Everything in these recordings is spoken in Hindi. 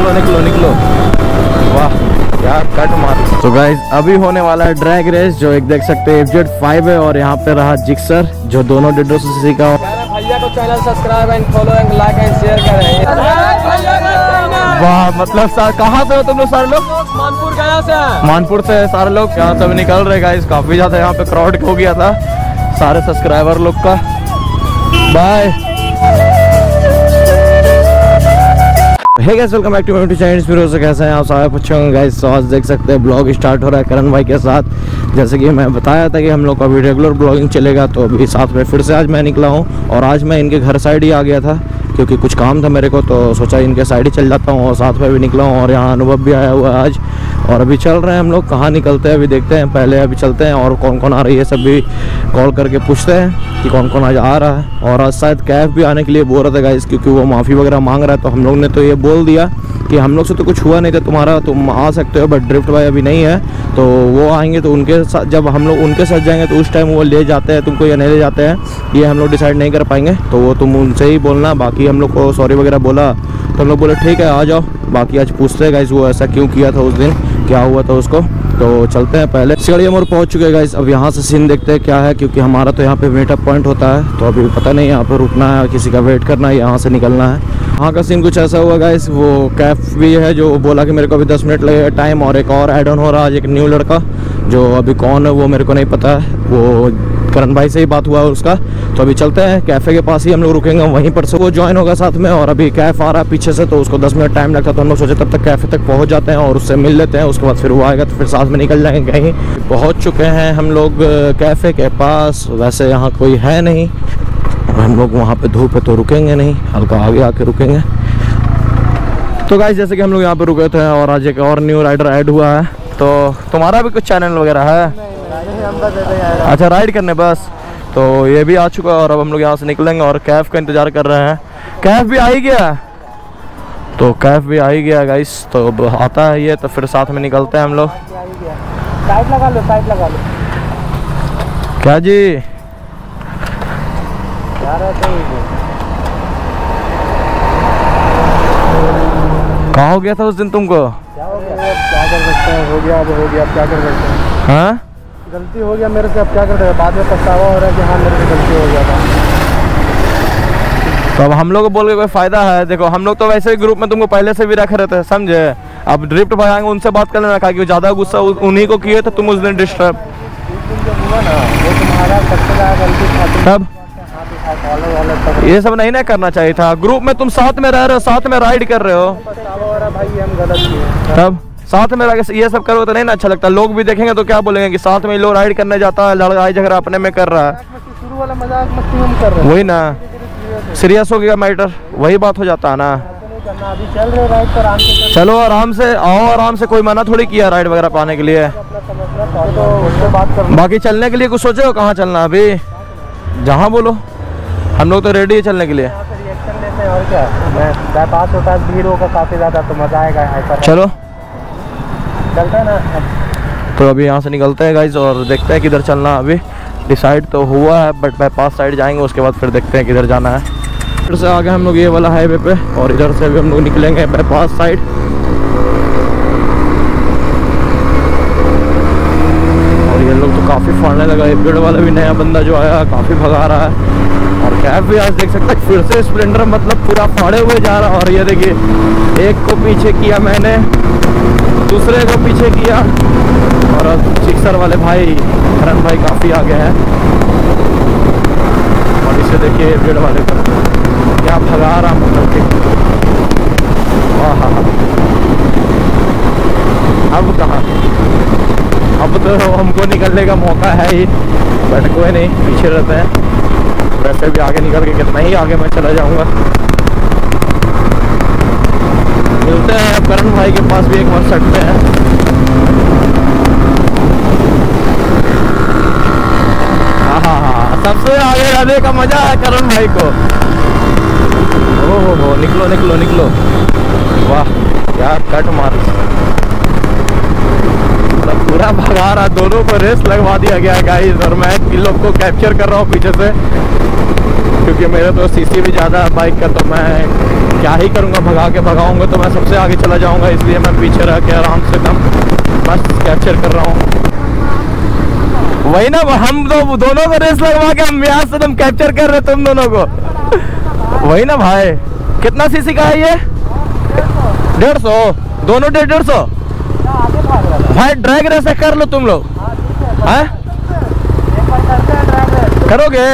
निकलो निकलो निकलो। वाह यार कट मार। तो गाइज़ अभी होने वाला है ड्रैग रेस जो एक देख सकते हैं एफजेड फाइव है और यहाँ पे रहा जिक्सर जो दोनों डेढ़ सौ सीसी का भैया को channel subscribe and follow and like and share करें। वाह मतलब सा- कहाँ से हो तुम लोग सारे लोग? मानपुर गया से। मानपुर से सारे लोग? यहाँ से निकल रहे गाइस काफ़ी ज़्यादा यहाँ पे क्राउड हो गया था। सारे सब्सक्राइबर लोग का। Bye hey guys welcome back to कैसे हैं आप सारे? अच्छे होंगे तो आज देख सकते हैं ब्लॉग स्टार्ट हो रहा है करण भाई के साथ। जैसे कि मैं बताया था कि हम लोग का अभी रेगुलर ब्लॉगिंग चलेगा तो अभी साथ में फिर से आज मैं निकला हूँ और आज मैं इनके घर साइड ही आ गया था। क्योंकि कुछ काम था मेरे को तो सोचा इनके साइड ही चल जाता हूँ और साथ में भी निकला हूँ और यहाँ अनुभव भी आया हुआ है आज। और अभी चल रहे हैं हम लोग, कहाँ निकलते हैं अभी देखते हैं, पहले अभी चलते हैं और कौन कौन आ रही है, सब भी कॉल करके पूछते हैं कि कौन कौन आज आ रहा है। और आज शायद कैब भी आने के लिए बोल रहा था गाइस क्योंकि वो माफ़ी वगैरह मांग रहा है तो हम लोग ने तो ये बोल दिया कि हम लोग से तो कुछ हुआ नहीं था तुम्हारा, तुम आ सकते हो बट ड्रिफ्ट भाई अभी नहीं है। तो वो आएँगे तो उनके साथ, जब हम लोग उनके साथ जाएँगे तो उस टाइम वो ले जाते हैं, तुमको या नहीं ले जाते हैं। ये हम लोग डिसाइड नहीं कर पाएँगे। तो वो तुम उनसे ही बोलना, बाकी हम लोग को सॉरी वगैरह बोला तो हम लोग बोले, ठीक है, आ जाओ। बाकी आज पूछते हैं गाइस वो ऐसा क्यों किया था उस दिन, क्या हुआ था उसको? तो चलते हैं पहले। सिगड़िया मोड़ पहुँच चुके हैं गाइस अब यहाँ से सीन देखते हैं क्या है, क्योंकि हमारा तो यहाँ पे वेटअप पॉइंट होता है। तो अभी पता नहीं यहाँ पे रुकना है, किसी का वेट करना है, यहाँ से निकलना है। वहाँ का सीन कुछ ऐसा हुआ गाइस वो कैफ भी है, जो बोला कि मेरे को अभी दस मिनट लगेगा टाइम और एक और एड ऑन हो रहा है एक न्यू लड़का, जो अभी कौन है वो मेरे को नहीं पता है। वो करण भाई से ही बात हुआ है उसका। तो अभी चलते हैं, कैफ़े के पास ही हम लोग रुकेंगे वहीं पर से वो ज्वाइन होगा साथ में, और अभी कैफ़ आ रहा है पीछे से तो उसको 10 मिनट टाइम लगता है तो हम लोग सोचे तब तक कैफ़े तक पहुँच जाते हैं और उससे मिल लेते हैं, उसके बाद फिर वो आएगा तो फिर साथ में निकल जाएँगे कहीं। पहुँच चुके हैं हम लोग कैफ़े के पास, वैसे यहाँ कोई है नहीं। और हम लोग वहाँ पे धूप है तो रुकेंगे नहीं, हल्का आगे आके रुकेंगे। तो गाइस जैसे कि हम लोग यहाँ पे रुके थे, और आज एक और न्यू राइडर ऐड हुआ है तो तुम्हारा भी कुछ चैनल वगैरह है? अच्छा राइड करने बस। तो ये भी आ चुका है और अब हम लोग यहाँ से निकलेंगे और कैफ का इंतज़ार कर रहे हैं। कैफ भी आ ही गया। तो कैफ भी आ ही गया गाइस तो अब आता है ये तो फिर साथ में निकलते हैं हम लोग। साइड लगा लो साइड लगा लो। क्या जी? कहाँ हो गया था उस दिन तुमको? क्या हो गया? क्या कर सकते हैं? हो गया अब हो गया अब क्या कर सकते हैं? हाँ? गलती हो गया मेरे से अब क्या कर सकते हैं बाद में पछतावा हो रहा है कि हाँ मेरे से गलती हो गया था। तो अब हम लोग को बोल के कोई फ़ायदा है? देखो हम लोग तो वैसे ही ग्रुप में तुमको पहले से भी रखे रहते हैं समझे? अब ड्रिफ्ट भाई उनसे बात कर लेना कहा कि ज़्यादा गुस्सा उन्हीं को किए थे तुम उस दिन डिस्टर्ब था तब? ये सब नहीं ना करना चाहिए था। ग्रुप में तुम साथ में रह रहे हो साथ में राइड कर रहे हो। रहा है भाई हम गलत किए तब? साथ में के ये सब करोगे तो नहीं ना अच्छा लगता। लोग भी देखेंगे तो क्या बोलेंगे कि साथ में लोग राइड करने जाता है लड़ाई झगड़ा अपने में कर रहा है। कर वही ना। सीरियस हो गया मैटर वही बात हो जाता है ना। चल आराम से आओ आराम से। कोई मना थोड़ी किया राइड वगैरह पाने के लिए। कर बाकी चलने के लिए कुछ सोचे हो? कहाँ चलना अभी? जहाँ बोलो। हम लोग तो रेडी है चलने के लिए। और क्या मैं बाईपास होता है भीड़ होगा काफ़ी ज़्यादा तो मज़ा आएगा चलो। चलता है ना? तो अभी यहाँ से निकलते हैं गाइज़ और देखते हैं किधर चलना है अभी। डिसाइड तो हुआ है बट बाईपास साइड जाएँगे उसके बाद फिर देखते हैं किधर जाना है। इधर से आगे हम लोग ये वाला हाईवे पे और इधर से भी हम लोग निकलेंगे बाईपास साइड और ये लोग तो काफ़ी फाड़ने लगा ये पेड़ वाला भी नया बंदा जो आया काफ़ी भगा रहा है। और कैब भी आज देख सकते हैं फिर से स्प्लेंडर मतलब पूरा फाड़े हुए जा रहा है। और ये देखिए एक को पीछे किया मैंने। दूसरे को पीछे किया। और अब सिक्सर वाले भाई करण भाई काफ़ी आगे हैं। और इसे देखिए पेड़ वाले को क्या भगा रहा मतलब कि? वाह। अब कहाँ? अब तो हमको निकलने का मौका है ही। बट कोई नहीं, पीछे रहते हैं। वैसे भी आगे निकल के कितना ही आगे मैं चला जाऊँगा। हैं करण भाई के पास भी एक बार सटते हैं। आहा, सबसे आगे रहने का मज़ा है करण भाई को। ओ हो हो निकलो निकलो निकलो। वाह यार कट मार। मतलब पूरा भगा रहा दोनों को रेस लगवा दिया गया गाइस और मैं इन लोग को कैप्चर कर रहा हूँ पीछे से। क्योंकि मेरे तो सीसी भी ज़्यादा है बाइक का तो मैं क्या ही करूँगा, भगा के भगाऊँगा तो मैं सबसे आगे चला जाऊँगा, इसलिए मैं पीछे रह के आराम से एकदम मस्त कैप्चर कर रहा हूँ। वही ना, हम तो दोनों को रेस लगवा के हम यहाँ से तुम कैप्चर कर रहे तुम दोनों को। वही ना भाई, कितना सीसी का है ये? डेढ़ सौ। दोनों डेढ़ डेढ़ सौ? भाई ड्रैग रेस कर लो तुम लोग। हैं? करोगे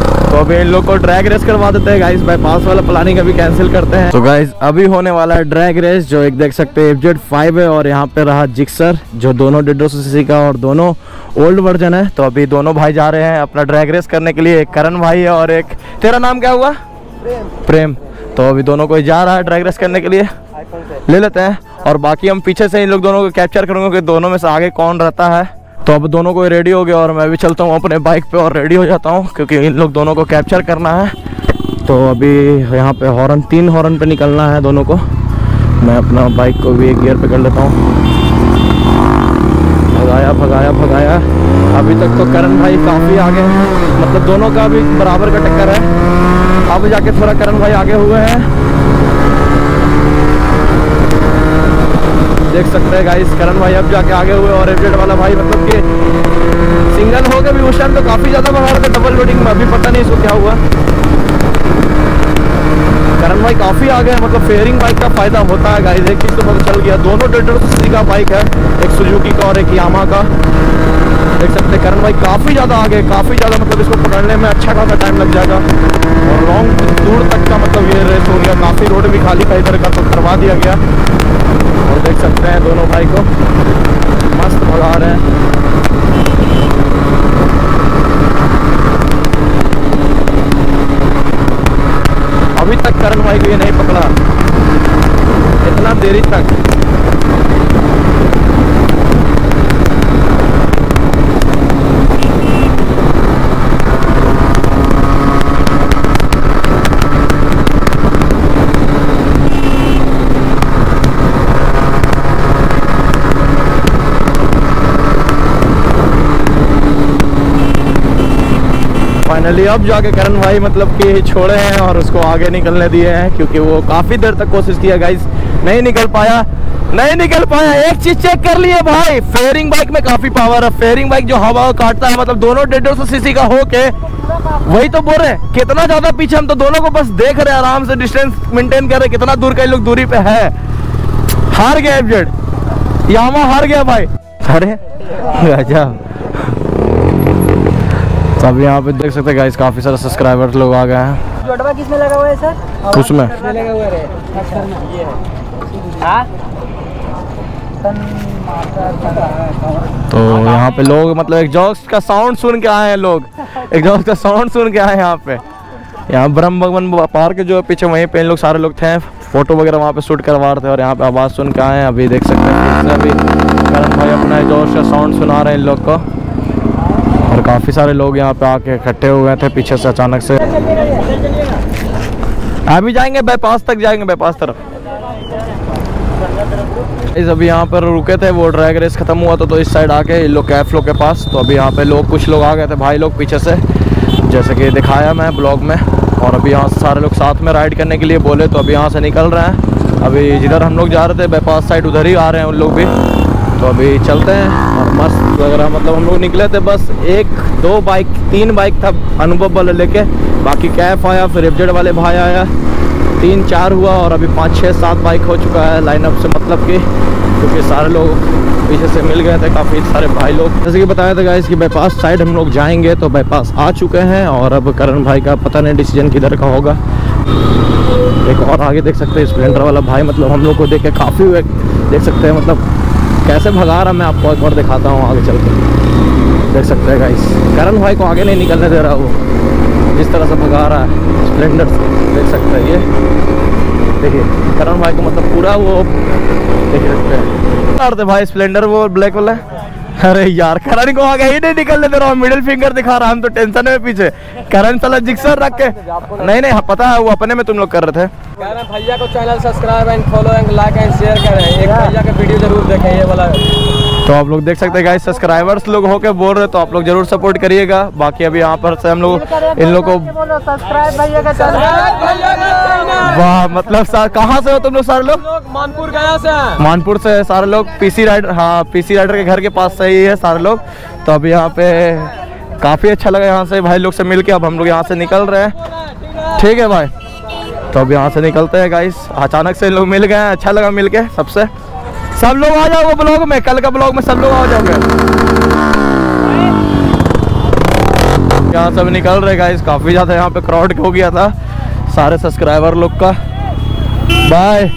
तो अभी इन लोग को ड्रैग रेस करवा देते हैं गाइस बाईपास वाला प्लानिंग अभी कैंसिल करते हैं. तो गाइस अभी होने वाला है ड्रैग रेस जो एक देख सकते हैं एफजेड फाइव है और यहाँ पे रहा जिक्सर जो दोनों डेढ़ सौ सीसी का और दोनों ओल्ड वर्जन है. तो अभी दोनों भाई जा रहे हैं अपना ड्रैग रेस करने के लिए. एक करण भाई है और एक तेरा नाम क्या हुआ? प्रेम। तो अभी दोनों कोई जा रहा है ड्रैग रेस करने के लिए. ले लेते हैं. और बाकी हम पीछे से इन लोग दोनों को कैप्चर करेंगे कि दोनों में से आगे कौन रहता है. तो अब दोनों को रेडी हो गया और मैं भी चलता हूँ अपने बाइक पे और रेडी हो जाता हूँ, क्योंकि इन लोग दोनों को कैप्चर करना है। तो अभी यहाँ पे हॉर्न तीन हॉर्न पे निकलना है दोनों को। मैं अपना बाइक को भी एक गियर पे कर लेता हूँ। भगाया भगाया भगाया। अभी तक तो करण भाई काफ़ी आगे हैं। मतलब दोनों का भी बराबर का टक्कर है। अब जाके थोड़ा करण भाई आगे हुए हैं। देख सकते हैं गाइस करण भाई अब जाके आगे हुए और एफजेड वाला भाई मतलब कि सिंगल हो गए भी उस टाइम तो काफ़ी ज़्यादा भगा रहे थे डबल लोडिंग में अभी पता नहीं इसको क्या हुआ। करण भाई काफ़ी आगे हैं मतलब फेयरिंग बाइक का फ़ायदा होता है गाइस एक चीज़ तो पता चल गया, दोनों डेढ़ सौ का बाइक है, एक सुजुकी का और एक यामा का। देख सकते हैं, करण भाई काफ़ी ज़्यादा आगे काफ़ी ज़्यादा मतलब इसको पकड़ने में अच्छा खासा टाइम लग जाएगा। और लॉन्ग दूर तक का मतलब ये रेस हो गया, काफ़ी रोड भी खाली था, इधर का तो करवा दिया गया। देख सकते हैं दोनों भाई को। मस्त भगा रहे हैं। अभी तक करण भाई को ये नहीं पकड़ा। इतना देरी तक। फाइनली अब जाके करण भाई मतलब कि छोड़े हैं और उसको आगे निकलने दिए हैं, क्योंकि वो काफ़ी देर तक कोशिश किया गाइस नहीं निकल पाया, नहीं निकल पाया। एक चीज़ चेक कर लिए भाई। फेयरिंग बाइक में काफ़ी पावर है। फेयरिंग बाइक जो हवा काटता है मतलब दोनों डेढ़ सौ सीसी का होके, वही तो बोल रहे हैं। कितना ज़्यादा पीछे हम तो दोनों को बस देख रहे हैं आराम से डिस्टेंस मेंटेन कर रहे हैं। कितना दूर का ये लोग दूरी पे है? हार गया एफजेड यामा हार गया भाई। अरे गजब तो अभी यहाँ पे देख सकते हैं गाइस काफ़ी सारे सब्सक्राइबर्स लोग आ गए हैं। जोड़वा किसमें लगा हुआ है सर? लगा हुआ है? तो यहाँ पे लोग मतलब एग्जॉस्ट का साउंड सुन के आए हैं लोग। एग्जॉस्ट का साउंड सुन के आए हैं यहाँ पे। यहाँ ब्रह्म भगवान पार्क जो है पीछे वहीं पे इन लोग सारे लोग थे। फ़ोटो वगैरह वहाँ पे शूट करवा रहे थे और यहाँ पे आवाज़ सुन के आए हैं। अभी देख सकते हैं अभी करण भाई अपना एग्जॉस्ट का साउंड सुना रहे हैं इन लोग को। और काफ़ी सारे लोग यहाँ पे आके इकट्ठे हुए थे पीछे से अचानक से। अभी जाएँगे बाईपास तक जाएँगे बाईपास तरफ़। इस अभी यहाँ पर रुके थे, वो ड्रैग रेस खत्म हुआ था तो इस साइड आके इन लोग कैफ लोग के पास तो अभी यहाँ पे लोग, कुछ लोग आ गए थे, भाई लोग पीछे से। जैसे कि दिखाया मैं ब्लॉग में, और अभी यहाँ से सारे लोग साथ में राइड करने के लिए बोले तो अभी यहाँ से निकल रहे हैं। अभी जिधर हम लोग जा रहे थे बाईपास साइड उधर ही आ रहे हैं उन लोग भी। तो अभी चलते हैं और मस्त लग रहा मतलब हम लोग निकले थे बस एक, दो बाइक, तीन बाइक था अनुभव वाले लेके। बाकी कैफ आया, फिर एफजेड वाले भाई आया। तीन, चार हुआ और अभी पाँच छः सात बाइक हो चुका है लाइनअप से मतलब कि, क्योंकि सारे लोग पीछे से मिल गए थे, काफ़ी सारे भाई लोग। जैसे कि बताया था गाइस कि बाईपास साइड हम लोग जाएँगे तो बाईपास आ चुके हैं और अब करण भाई का पता नहीं डिसीज़न किधर का होगा। एक और आगे देख सकते हैं स्प्लेंडर वाला भाई मतलब हम लोग को देख के काफ़ी देख सकते हैं मतलब कैसे भगा रहा मैं आपको एक बार दिखाता हूँ आगे चल के। देख सकते हैं गाइस करण भाई को आगे नहीं निकलने दे रहा वो। जिस तरह से भगा रहा है स्प्लेंडर से। देख सकते हैं ये। देखिए, करण भाई को मतलब पूरा वो देख सकते हैं। भाई स्प्लेंडर वो ब्लैक वाला। अरे यार, करण को आगे ही नहीं निकलने दे रहा मिडिल फिंगर दिखा रहा हम तो टेंशन में पीछे। करण साला जिक्सर रख के नहीं नहीं पता है, वो अपने में तुम लोग कर रहे थे। भैया को channel subscribe and follow and like and share करें। एक भैया का वीडियो ज़रूर देखें, ये वाला तो आप लोग देख सकते हैं गाइस सब्सक्राइबर्स लोग होके बोल रहे तो आप लोग ज़रूर सपोर्ट करिएगा। बाकी अभी यहाँ पर से हम लोग इन लोग को बोलो सब्सक्राइब भैया का चैनल वाह मतलब कहाँ से हो तुम लोग सारे लोग? मानपुर गया से मानपुर से सारे लोग। पीसी राइडर हाँ पीसी राइडर के घर के पास से ही है सारे लोग। तो अभी यहाँ पे काफ़ी अच्छा लगा यहाँ से भाई लोग से मिल के अब हम लोग यहाँ से निकल रहे हैं। ठीक है भाई। तो अब यहाँ से निकलते हैं गाइस अचानक से लोग मिल गए हैं अच्छा लगा मिल के सबसे। सब लोग आ जाओगे ब्लॉग में? कल का ब्लॉग में सब लोग आ जाओगे। यहाँ सब निकल रहे गाइस काफ़ी ज़्यादा यहाँ पे क्राउड हो गया था। सारे सब्सक्राइबर लोग का। बाय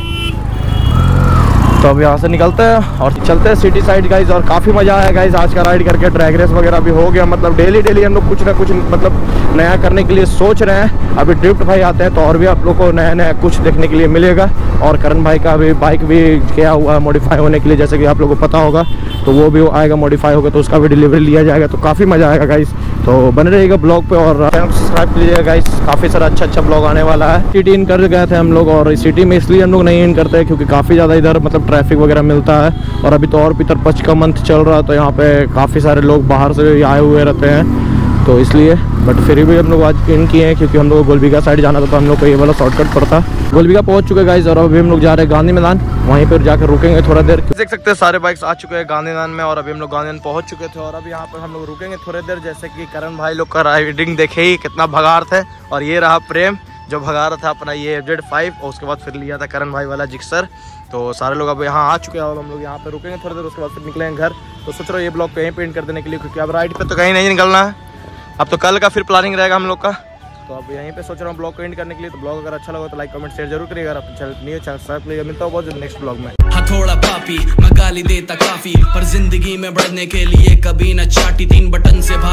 तो अब यहाँ से निकलते हैं और चलते हैं सिटी साइड गाइज़ और काफ़ी मज़ा आया गाइज़ आज का राइड करके। ड्रैग रेस वगैरह भी हो गया मतलब डेली डेली हम लोग कुछ ना कुछ मतलब नया करने के लिए सोच रहे हैं। अभी ड्रिफ्ट भाई आते हैं तो और भी आप लोग को नया नया कुछ देखने के लिए मिलेगा। और करण भाई का भी बाइक भी किया हुआ है मॉडिफाई होने के लिए, जैसे कि आप लोग को पता होगा। तो वो भी आएगा मॉडिफाई होगा तो उसका भी डिलीवरी लिया जाएगा। तो काफ़ी मज़ा आएगा गाइज़ तो बने रहिएगा ब्लॉग पे और सब्सक्राइब कीजिएगा गाइस काफ़ी सारा अच्छा अच्छा ब्लॉग आने वाला है। सिटी इन कर गए थे हम लोग, और सिटी में इसलिए हम लोग नहीं इन करते, क्योंकि काफ़ी ज़्यादा इधर मतलब ट्रैफ़िक वगैरह मिलता है। और अभी तो और पितरपक्ष का मंथ चल रहा है तो यहाँ पे काफ़ी सारे लोग बाहर से आए हुए रहते हैं। तो इसलिए बट फिर भी हम लोग आज इन किए हैं, क्योंकि हम लोग को साइड जाना था तो हम लोग को ये वाला शॉर्टकट पड़ता गोलबिगा पहुँच चुके गाइस और अभी हम लोग जा रहे हैं गांधी मैदान। वहीं पर जाकर रुकेंगे थोड़ा देर। देख सकते हैं सारे बाइक्स आ चुके हैं गांधी मैदान में, और अभी हम लोग गांधी मैदान पहुँच चुके थे, और अभी यहाँ पर हम लोग रुकेंगे थोड़ी देर, जैसे कि करण भाई लोग का राइडिंग देखे ही कितना भगार थे, और ये रहा प्रेम। जो भगा रहा था अपना ये एफ़ जेड फाइव और उसके बाद फिर लिया था करण भाई वाला जिक्सर तो सारे लोग अब यहाँ आ चुके हैं और हम लोग यहाँ पे रुकेंगे थोड़ी देर, उसके बाद फिर निकलेंगे घर। तो सोच रहे हो ये ब्लॉग कहीं पेंट कर देने के लिए, क्योंकि अब राइड पे तो कहीं नहीं निकलना है। अब तो कल का फिर प्लानिंग रहेगा हम लोग का। तो अब यहीं पे सोच रहा हूँ ब्लॉग एंड करने के लिए। तो ब्लॉग अगर अच्छा लगा तो लाइक कमेंट शेयर ज़रूर करिएगा। आप चैनल नहीं चैनल सब्सक्राइब करिएगा। मिलता हूँ बहुत नेक्स्ट ब्लॉग में। हथौड़ा पापी, मैं गाली देता काफ़ी, पर ज़िंदगी में बढ़ने के लिए कभी न चाटी तीन बटन से भाग